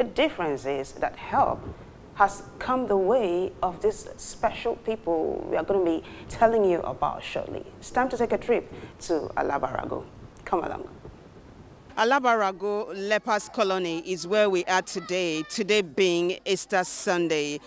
The difference is that help has come the way of these special people we are going to be telling you about shortly. It's time to take a trip to Alabarago. Come along. Alabarago Lepers Colony is where we are today, today being Easter Sunday.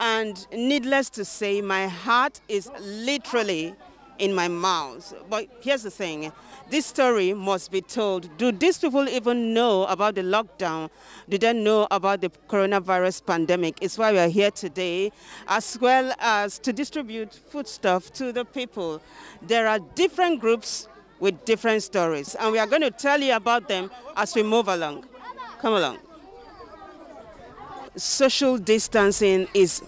And needless to say, my heart is literally in my mouth. But here's the thing, this story must be told. Do these people even know about the lockdown? Do they know about the coronavirus pandemic? It's why we are here today, as well as to distribute foodstuff to the people. There are different groups with different stories, and we are going to tell you about them as we move along. Come along. Social distancing is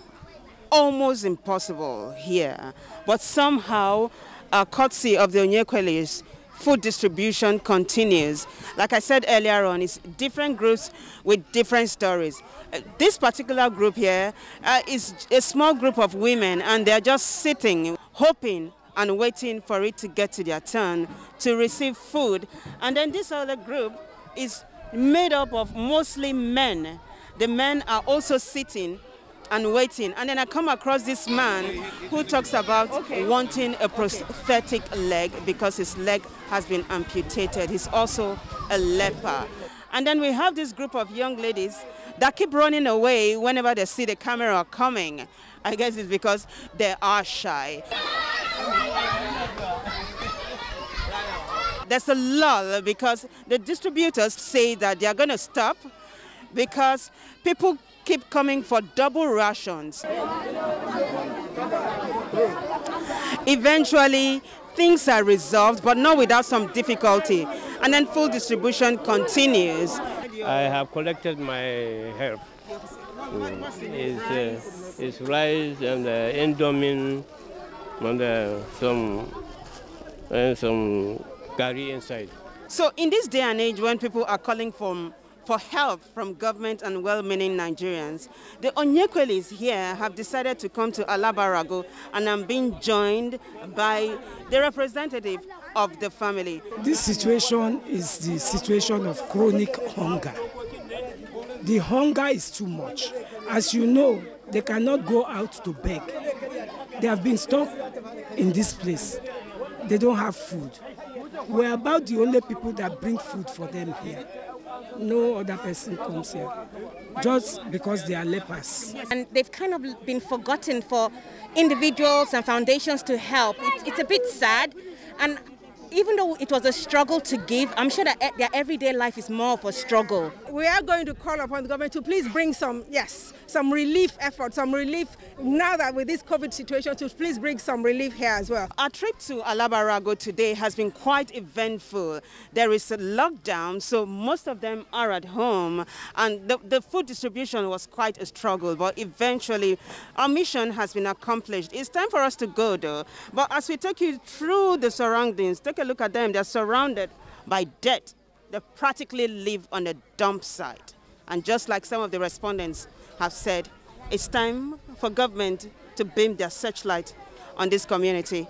almost impossible here. But somehow, uh, courtesy of the Onyekwelis, food distribution continues. Like I said earlier on, it's different groups with different stories. Uh, this particular group here uh, is a small group of women and they're just sitting, hoping and waiting for it to get to their turn to receive food. And then this other group is made up of mostly men. The men are also sitting and waiting. And then I come across this man who talks about okay. wanting a prosthetic leg because his leg has been amputated. He's also a leper. And then we have this group of young ladies that keep running away whenever they see the camera coming. I guess it's because they are shy. There's a lull because the distributors say that they are going to stop because people keep coming for double rations. Eventually, things are resolved, but not without some difficulty. And then full distribution continues. I have collected my help. It's, uh, it's rice and uh, and uh, some, and some curry inside. So in this day and age when people are calling for for help from government and well-meaning Nigerians. The Onyekwelis here have decided to come to Alabarago and I'm being joined by the representative of the family. This situation is the situation of chronic hunger. The hunger is too much. As you know, they cannot go out to beg. They have been stuck in this place. They don't have food. We're about the only people that bring food for them here no other person comes here just because they are lepers. And they've kind of been forgotten for individuals and foundations to help. It's, it's a bit sad. And even though it was a struggle to give, I'm sure that their everyday life is more of a struggle. We are going to call upon the government to please bring some, yes, some relief effort, some relief now that with this COVID situation to please bring some relief here as well. Our trip to Alabarago today has been quite eventful. There is a lockdown, so most of them are at home and the, the food distribution was quite a struggle, but eventually our mission has been accomplished. It's time for us to go though, but as we take you through the surroundings, take a look at them, they're surrounded by debt. They practically live on a dump site. And just like some of the respondents have said, it's time for government to beam their searchlight on this community.